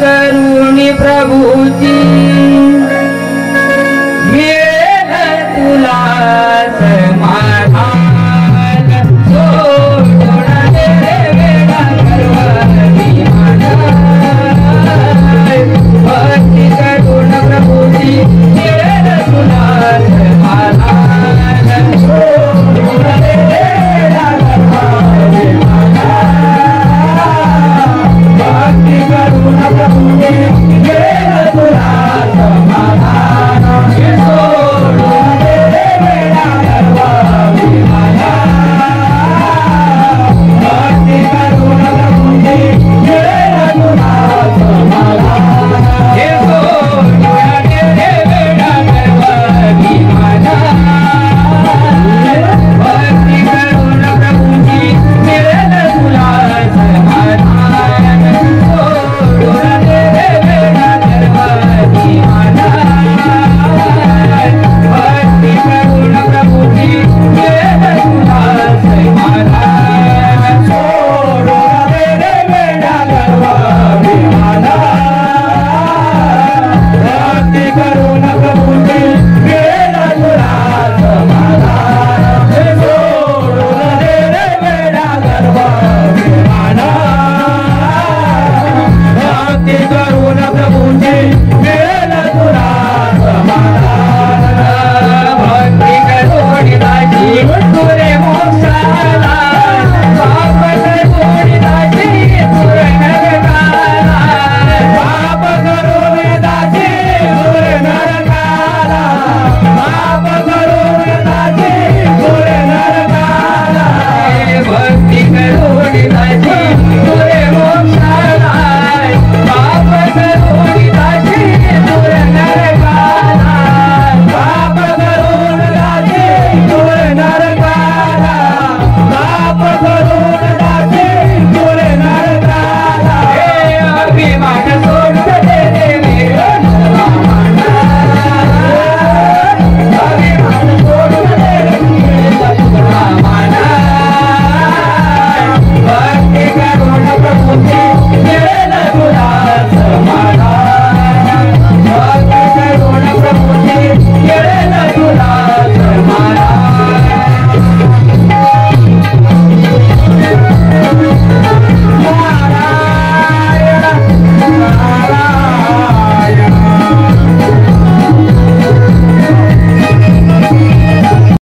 करुणी प्रभूची In my.